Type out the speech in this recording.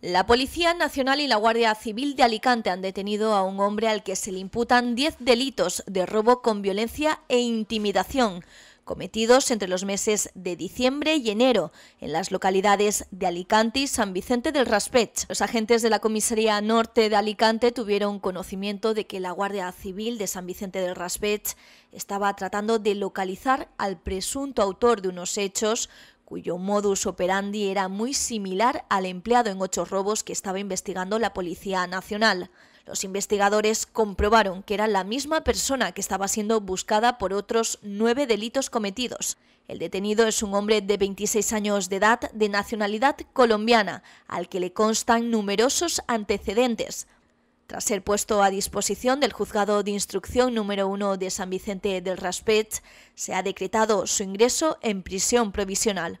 La Policía Nacional y la Guardia Civil de Alicante han detenido a un hombre al que se le imputan 10 delitos de robo con violencia e intimidación cometidos entre los meses de diciembre y enero en las localidades de Alicante y San Vicente del Raspech. Los agentes de la Comisaría Norte de Alicante tuvieron conocimiento de que la Guardia Civil de San Vicente del Raspech estaba tratando de localizar al presunto autor de unos hechos cuyo modus operandi era muy similar al empleado en ocho robos que estaba investigando la Policía Nacional. Los investigadores comprobaron que era la misma persona que estaba siendo buscada por otros nueve delitos cometidos. El detenido es un hombre de 26 años de edad de nacionalidad colombiana, al que le constan numerosos antecedentes. Tras ser puesto a disposición del juzgado de instrucción número 1 de San Vicente del Raspech, se ha decretado su ingreso en prisión provisional.